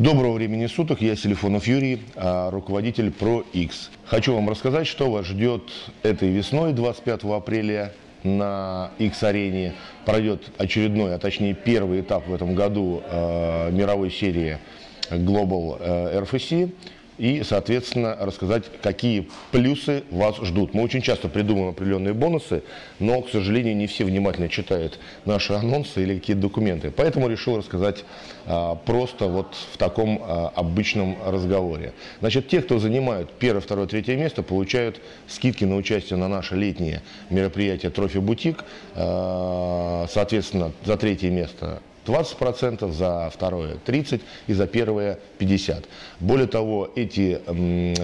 Доброго времени суток, я Селифонов Юрий, а, руководитель ProX. Хочу вам рассказать, что вас ждет этой весной, 25 апреля, на X-арене. Пройдет очередной, а точнее первый этап в этом году э, мировой серии Global э, RFC и, соответственно, рассказать, какие плюсы вас ждут. Мы очень часто придумываем определенные бонусы, но, к сожалению, не все внимательно читают наши анонсы или какие-то документы. Поэтому решил рассказать а, просто вот в таком а, обычном разговоре. Значит, те, кто занимают первое, второе, третье место, получают скидки на участие на наше летнее мероприятие «Трофи Бутик». А, соответственно, за третье место 20%, за второе 30% и за первое 50%. Более того, эти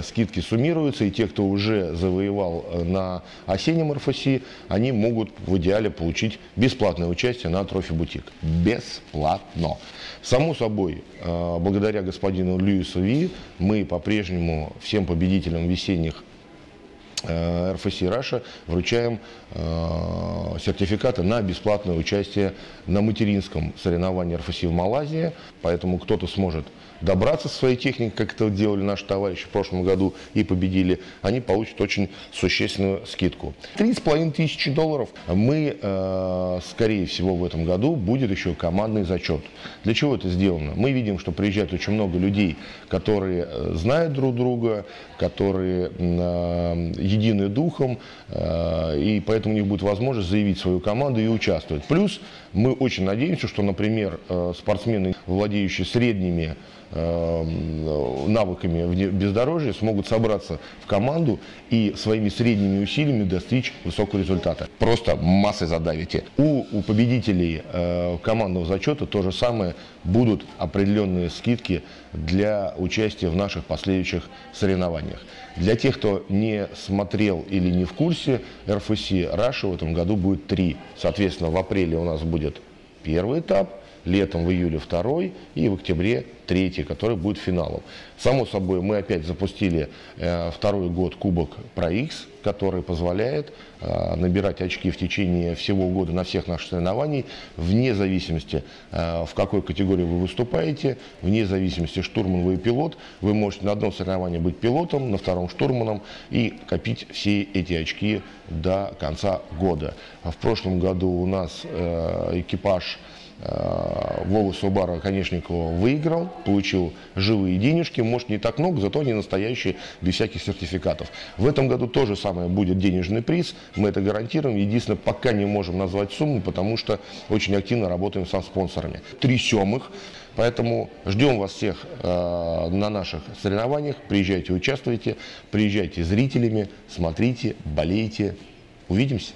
скидки суммируются, и те, кто уже завоевал э, на осеннем РФСИ, они могут в идеале получить бесплатное участие на Трофи Бутик. Бесплатно. Само собой, э, благодаря господину Льюису Ви, мы по-прежнему всем победителям весенних Э, RFC Russia вручаем э, сертификаты на бесплатное участие на материнском соревновании RFC в Малайзии. Поэтому кто-то сможет добраться со своей техникой, как это делали наши товарищи в прошлом году и победили, они получат очень существенную скидку. 3,5 тысячи долларов мы, э, скорее всего, в этом году будет еще командный зачет. Для чего это сделано? Мы видим, что приезжает очень много людей, которые знают друг друга, которые едины духом, э, и поэтому у них будет возможность заявить свою команду и участвовать. Плюс мы очень надеемся, что, например, э, спортсмены, владеющие средними э, навыками в бездорожье, смогут собраться в команду и своими средними усилиями достичь высокого результата. Просто массой задавите. У, у победителей командного зачета то же самое будут определенные скидки для участия в наших последующих соревнованиях. Для тех, кто не смотрел или не в курсе, РФС Раша в этом году будет три. Соответственно, в апреле у нас будет первый этап – летом в июле второй и в октябре третий, который будет финалом. Само собой, мы опять запустили э, второй год Кубок Про X, который позволяет э, набирать очки в течение всего года на всех наших соревнований, вне зависимости, э, в какой категории вы выступаете, вне зависимости, штурман вы и пилот, вы можете на одном соревновании быть пилотом, на втором штурманом и копить все эти очки до конца года. В прошлом году у нас э, экипаж Вова Субарова Конечникова выиграл, получил живые денежки, может не так много, зато они настоящие, без всяких сертификатов. В этом году тоже самое будет денежный приз, мы это гарантируем. Единственное, пока не можем назвать сумму, потому что очень активно работаем со спонсорами. Трясем их, поэтому ждем вас всех э, на наших соревнованиях, приезжайте, участвуйте, приезжайте зрителями, смотрите, болейте. Увидимся!